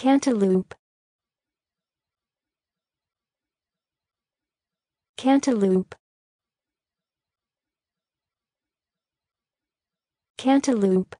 cantaloupe. Cantaloupe. Cantaloupe.